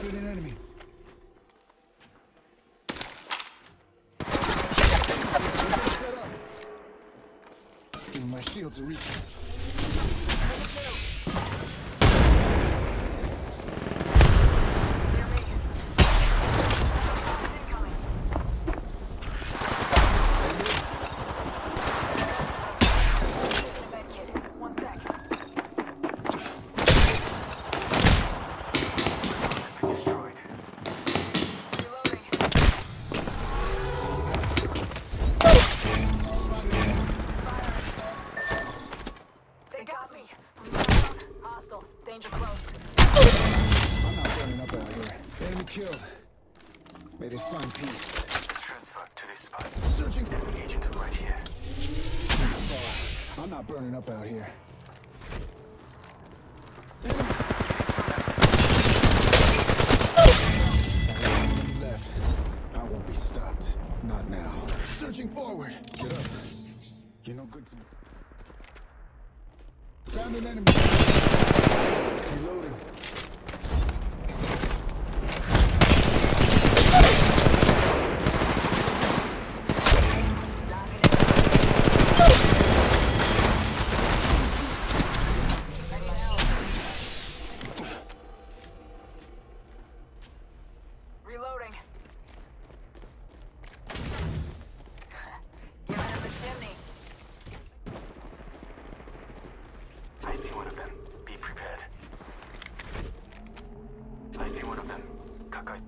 Spotted an enemy. My shields a recharge. Enemy killed. May they find peace. Transfer to this spot. Searching. Enemy agent right here. I'm not burning up out here. Left. I won't be stopped. Not now. Searching forward. Get up. You're no good to me. Found an enemy.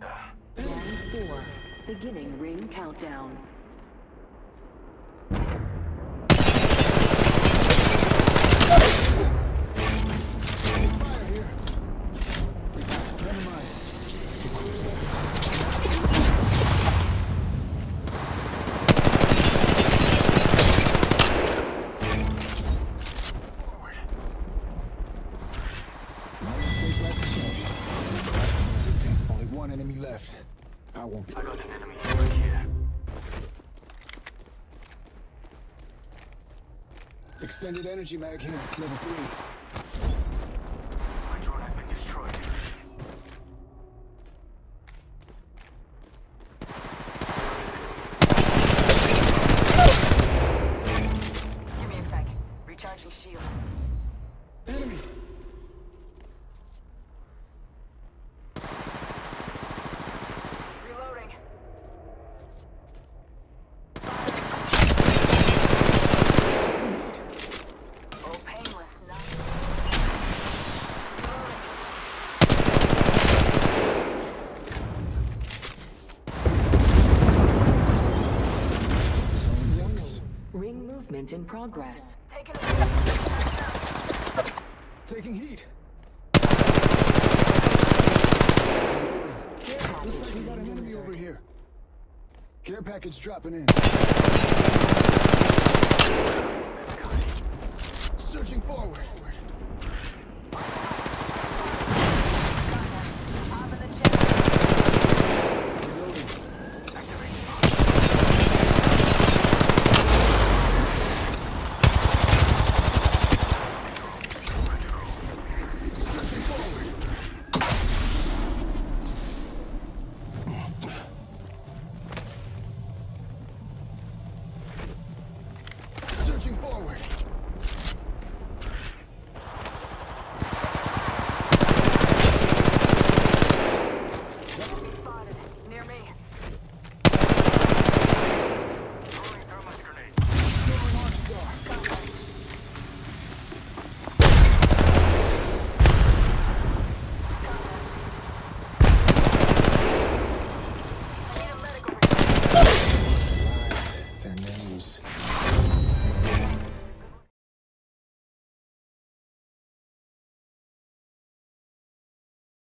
Round four. Beginning ring countdown. Fire here. One enemy left. I won't be. I got an enemy right here. Extended energy mag here. Level three. My drone has been destroyed. Give me a sec. Recharging shields. Enemy. Movement in progress. Taking Taking heat. Care Looks package like we got an enemy over here. Care package dropping in. In the sky. Searching forward.